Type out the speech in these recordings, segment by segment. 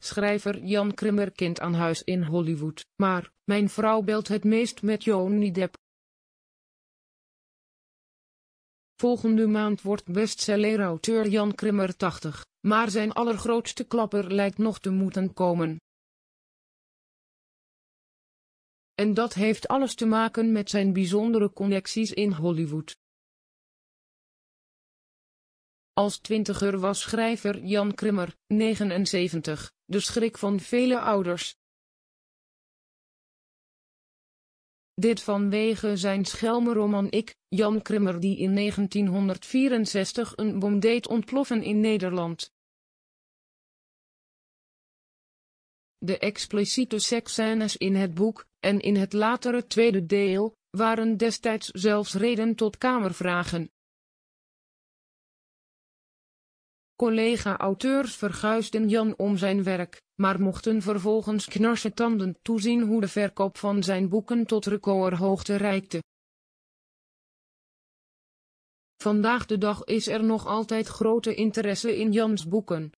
schrijver Jan Krimmer kind aan huis in Hollywood. Maar, mijn vrouw belt het meest met Johnny Depp. Volgende maand wordt bestseller-auteur Jan Krimmer 80, maar zijn allergrootste klapper lijkt nog te moeten komen. En dat heeft alles te maken met zijn bijzondere connecties in Hollywood. Als twintiger was schrijver Jan Krimmer, 79, de schrik van vele ouders. Dit vanwege zijn schelmenroman Ik, Jan Krimmer die in 1964 een bom deed ontploffen in Nederland. De expliciete seksscènes in het boek, en in het latere tweede deel, waren destijds zelfs reden tot kamervragen. Collega-auteurs verguisden Jan om zijn werk, maar mochten vervolgens knarsetanden toezien hoe de verkoop van zijn boeken tot recordhoogte reikte. Vandaag de dag is er nog altijd grote interesse in Jans boeken.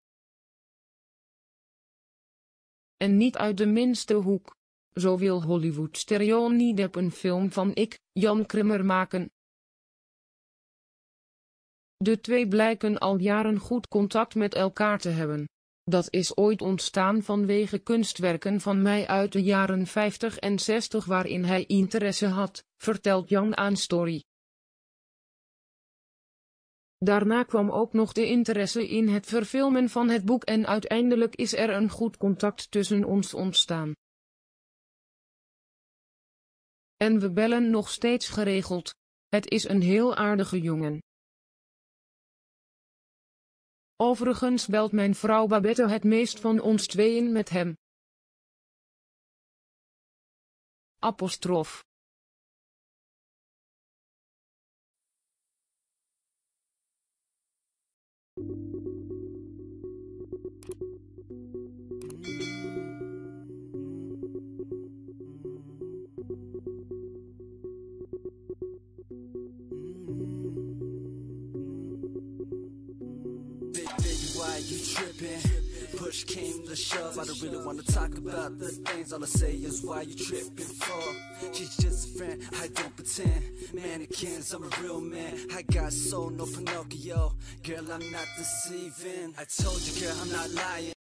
En niet uit de minste hoek. Zo wil Hollywood-ster Johnny Depp een film van Ik, Jan Krimmer maken. De twee blijken al jaren goed contact met elkaar te hebben. Dat is ooit ontstaan vanwege kunstwerken van mij uit de jaren 50 en 60 waarin hij interesse had, vertelt Jan aan Story. Daarna kwam ook nog de interesse in het verfilmen van het boek en uiteindelijk is er een goed contact tussen ons ontstaan. En we bellen nog steeds geregeld. Het is een heel aardige jongen. Overigens belt mijn vrouw Babette het meest van ons tweeën met hem. Apostrof. Push came to shove, I don't really wanna talk about the things. All I say is why you tripping for. She's just a friend, I don't pretend. Mannequins, I'm a real man. I got soul, no Pinocchio. Girl, I'm not deceiving. I told you, girl, I'm not lying.